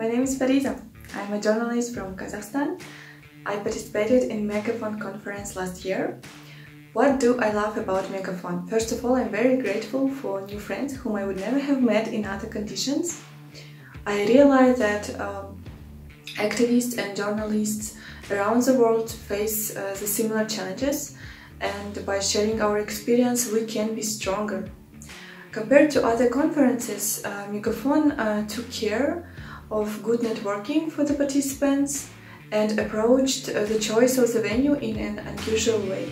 is Fariza. I'm a journalist from Kazakhstan. I participated in Megaphone conference last year. What do I love about Megaphone? First of all, I'm very grateful for new friends whom I would never have met in other conditions. I realized that um, activists and journalists around the world face uh, the similar challenges and by sharing our experience we can be stronger. Compared to other conferences, uh, Megaphone uh, took care of good networking for the participants and approached uh, the choice of the venue in an unusual way.